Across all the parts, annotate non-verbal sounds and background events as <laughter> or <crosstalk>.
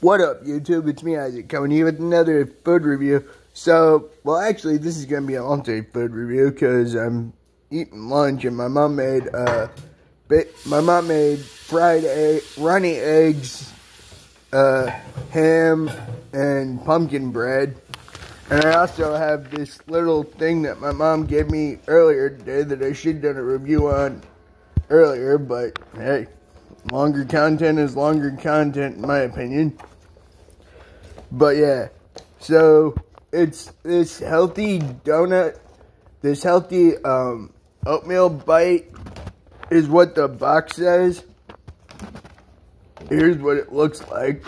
What up, YouTube? It's me, Isaac, coming here with another food review. So, well, actually, this is going to be an alternate food review because I'm eating lunch and my mom made, uh, my mom made fried egg, runny eggs, uh, ham, and pumpkin bread. And I also have this little thing that my mom gave me earlier today that I should have done a review on earlier, but hey, longer content is longer content in my opinion. But yeah, so it's this healthy donut, this healthy um, oatmeal bite is what the box says. Here's what it looks like.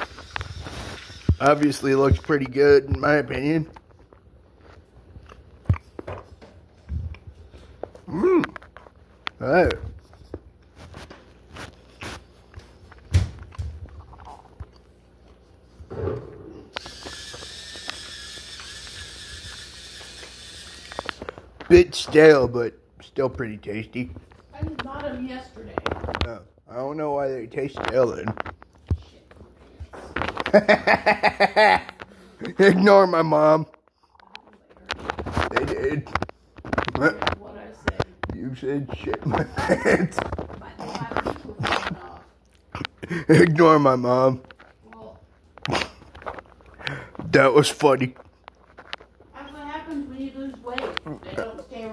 Obviously looks pretty good in my opinion. Mmm. Alright. Bit stale, but still pretty tasty. I bought them yesterday. Uh, I don't know why they taste stale then. <laughs> Ignore my mom. They did. What I said. You said shit my pants. My, my teeth were falling off. Ignore my mom. Well, That was funny. that's what happens when you lose weight. They don't stay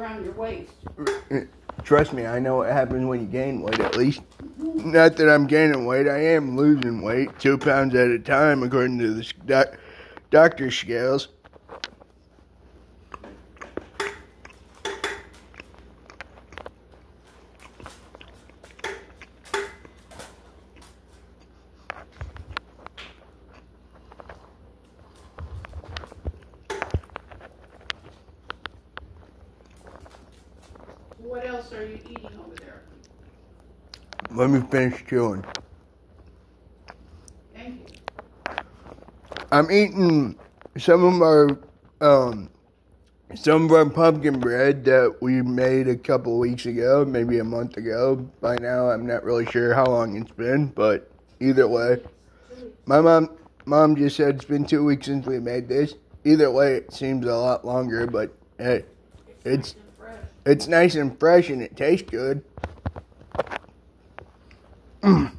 Trust me, I know what happens when you gain weight at least. Not that I'm gaining weight, I am losing weight, two pounds at a time, according to the doc- doctor scales. What else are you eating over there? Let me finish chewing. Thank you. I'm eating some of our um some of our pumpkin bread that we made a couple weeks ago, maybe a month ago. By now, I'm not really sure how long it's been, but either way, my mom mom just said it's been two weeks since we made this. Either way, it seems a lot longer, but hey, it's Nice and fresh. It's nice and fresh and it tastes good. <clears throat>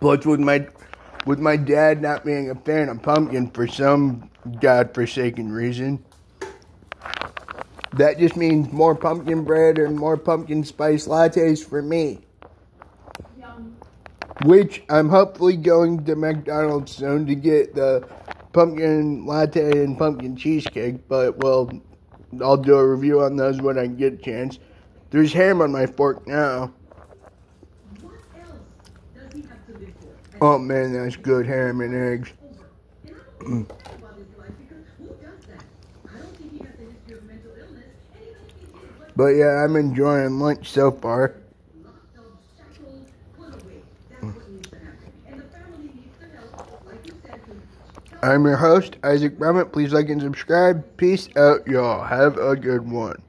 Plus, with my with my dad not being a fan of pumpkin for some godforsaken reason, that just means more pumpkin bread and more pumpkin spice lattes for me. Which I'm hopefully going to McDonald's soon to get the pumpkin latte and pumpkin cheesecake, but well, I'll do a review on those when I get a chance. There's ham on my fork now. Oh man, that's good ham and eggs. But yeah, I'm enjoying lunch so far. locked up, shackled, put away. That's what needs to happen. And the family needs to help, like you said, to I'm your host, Isaac Brummett. Please like and subscribe. Peace out, y'all. Have a good one.